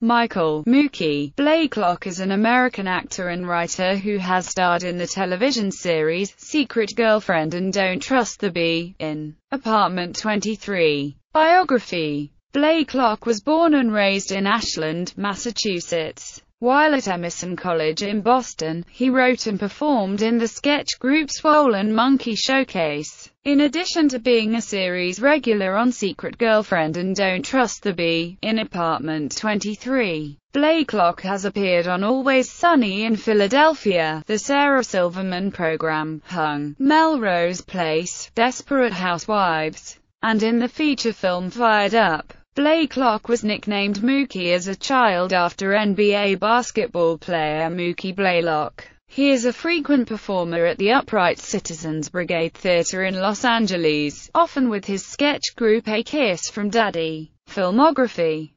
Michael Mookie Blaiklock is an American actor and writer who has starred in the television series Secret Girlfriend and Don't Trust the Bee in Apartment 23. Biography Blaiklock was born and raised in Ashland, Massachusetts. While at Emerson College in Boston, he wrote and performed in the sketch group Swollen Monkey Showcase. In addition to being a series regular on Secret Girlfriend and Don't Trust the Bee, in Apartment 23, Blaiklock has appeared on Always Sunny in Philadelphia, The Sarah Silverman Program, Hung, Melrose Place, Desperate Housewives, and in the feature film Fired Up. Blaiklock was nicknamed Mookie as a child after NBA basketball player Mookie Blaylock. He is a frequent performer at the Upright Citizens Brigade Theater in Los Angeles, often with his sketch group A Kiss from Daddy. Filmography